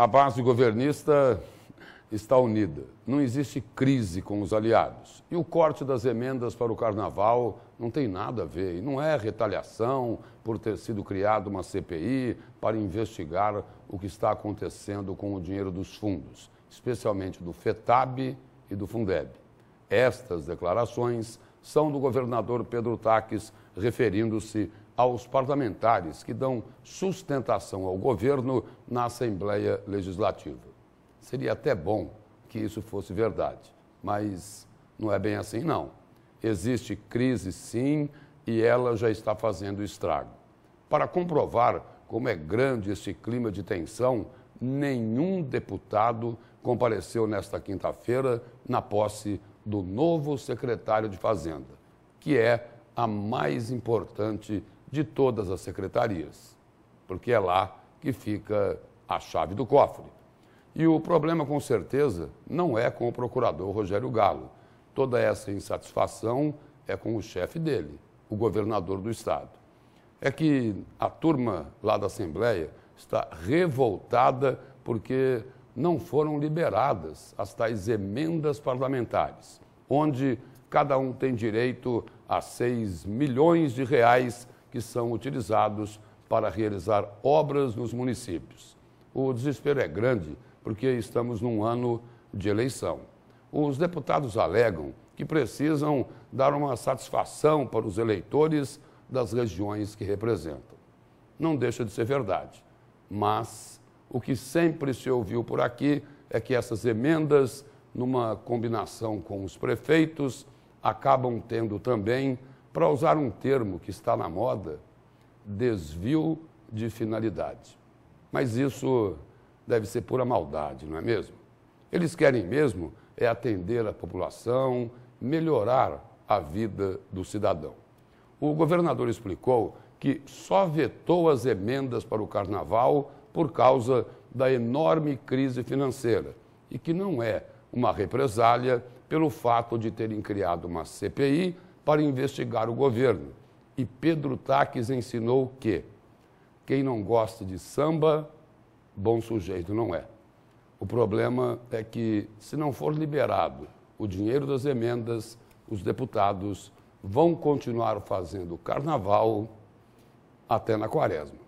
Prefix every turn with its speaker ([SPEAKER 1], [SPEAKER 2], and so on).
[SPEAKER 1] A base governista está unida. Não existe crise com os aliados. E o corte das emendas para o carnaval não tem nada a ver. E não é retaliação por ter sido criada uma CPI para investigar o que está acontecendo com o dinheiro dos fundos, especialmente do FETAB e do Fundeb. Estas declarações são do governador Pedro Taques, referindo-se aos parlamentares que dão sustentação ao governo na Assembleia Legislativa. Seria até bom que isso fosse verdade, mas não é bem assim, não. Existe crise, sim, e ela já está fazendo estrago. Para comprovar como é grande esse clima de tensão, nenhum deputado compareceu nesta quinta-feira na posse do novo secretário de Fazenda, que é a mais importante de todas as secretarias, porque é lá que fica a chave do cofre. E o problema, com certeza, não é com o procurador Rogério Galo. Toda essa insatisfação é com o chefe dele, o governador do Estado. É que a turma lá da Assembleia está revoltada porque não foram liberadas as tais emendas parlamentares, onde cada um tem direito a 6 milhões de reais que são utilizados para realizar obras nos municípios. O desespero é grande porque estamos num ano de eleição. Os deputados alegam que precisam dar uma satisfação para os eleitores das regiões que representam. Não deixa de ser verdade, mas o que sempre se ouviu por aqui é que essas emendas, numa combinação com os prefeitos, acabam tendo também, para usar um termo que está na moda, desvio de finalidade. Mas isso deve ser pura maldade, não é mesmo? Eles querem mesmo é atender a população, melhorar a vida do cidadão. O governador explicou que só vetou as emendas para o carnaval por causa da enorme crise financeira e que não é uma represália pelo fato de terem criado uma CPI para investigar o governo. E Pedro Taques ensinou que quem não gosta de samba bom sujeito, não é. O problema é que, se não for liberado o dinheiro das emendas, os deputados vão continuar fazendo carnaval até na quaresma.